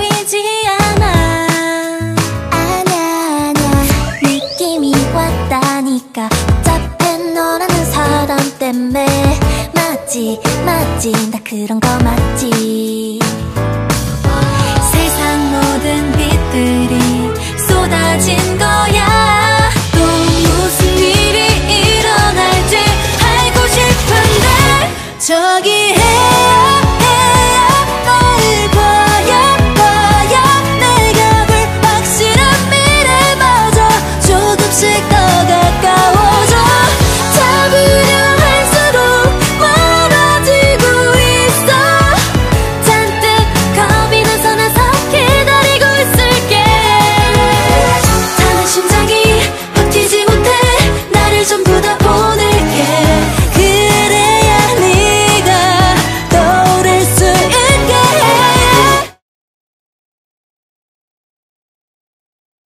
보이지 않아. 아냐 아냐. 느낌이 왔다니까. 답답해 너라는 사람 때문에. 맞지 맞지. 나 그런 거 맞지. 세상 모든 빛들이 쏟아진 거야. 또 무슨 일이 일어날지 알고 싶은데 저기